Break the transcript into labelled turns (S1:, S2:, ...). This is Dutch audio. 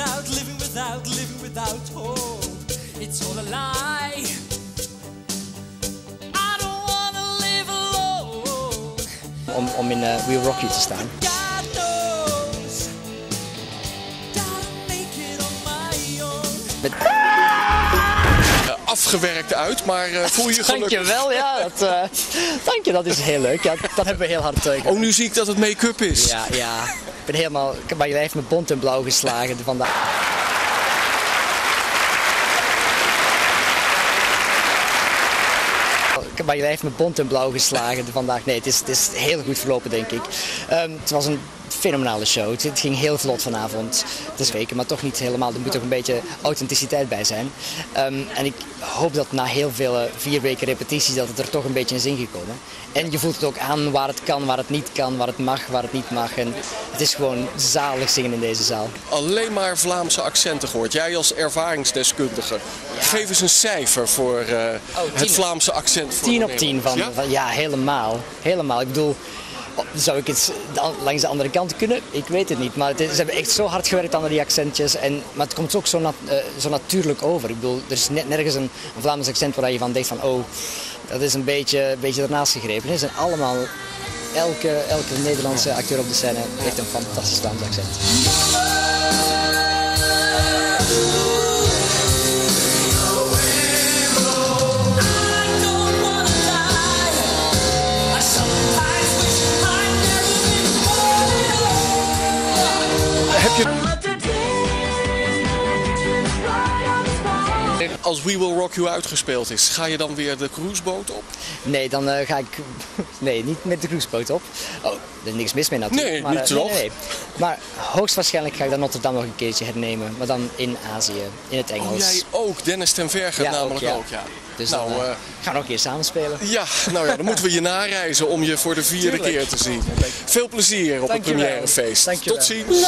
S1: without, living without, living without hope. It's all a lie. I don't wanna live alone.
S2: Om, om in uh, We'll Rock You te staan.
S1: God knows that I'll make it on my own.
S2: Met,
S3: Afgewerkt uit, maar eh, voel je je gelukkig?
S2: dankjewel, ja. Dat, eh, dank je, dat is heel leuk. Ja, dat hebben we heel hard uh,
S3: Oh, nu zie ik dat het make-up is.
S2: Ja, ja. Ben helemaal, ik heb mijn lijf met bont en blauw geslagen vandaag. Ik heb mijn lijf met bont en blauw geslagen vandaag. Nee, het is, het is heel goed verlopen, denk ik. Ehm, het was een fenomenale show. Het, het ging heel vlot vanavond. Het is weken, maar toch niet helemaal. Er moet toch een beetje authenticiteit bij zijn. Ehm, en ik hoop dat na heel veel eh, vier weken repetities dat het er toch een beetje in is ingekomen. En je voelt het ook aan waar het kan, waar het niet kan, waar het mag, waar het niet mag. En het is gewoon zalig zingen in deze zaal.
S3: Alleen maar Vlaamse accenten gehoord. Jij als ervaringsdeskundige. Geef eens een cijfer voor eh, het
S2: tien-
S3: Vlaamse accent. Voor
S2: 10
S3: de
S2: op 10 van,
S3: Ja?
S2: van ja, helemaal. Helemaal. Ik bedoel, oh, zou ik an- langs de andere kant kunnen? Ik weet het niet. Maar het ze hebben echt zo hard gewerkt aan die accentjes. En, maar het komt ook zo, eh, zo natuurlijk over. Ik bedoel, er is net nergens een, Vlaams accent waar je van denkt van, oh, dat is een beetje, beetje ernaast gegrepen. Ze zijn allemaal, elke, elke Nederlandse acteur op de scène heeft een fantastisch Vlaams accent.
S1: Action.
S3: Als We Will Rock You uitgespeeld is, ga je dan weer de cruiseboot op?
S2: Nee, dan eh, ga ik. Nee, niet met de cruiseboot op. Oh, er is niks mis mee natuurlijk.
S3: Nee,
S2: maar,
S3: niet
S2: eh,
S3: toch?
S2: nee. Maar hoogstwaarschijnlijk ga ik dan Rotterdam nog een keertje hernemen. Maar dan in Azië, in het Engels.
S3: Oh, jij ook. Dennis ten Verge
S2: Ja,
S3: namelijk
S2: ook, ja.
S3: ook, ja.
S2: Dus
S3: nou,
S2: dan eh, gaan we nog een keer samen spelen.
S3: ja, nou ja, dan moeten we je nareizen om je voor de vierde
S2: Tuurlijk.
S3: keer te zien. Veel plezier op het
S2: Dankjewel.
S3: premièrefeest. Tot ziens.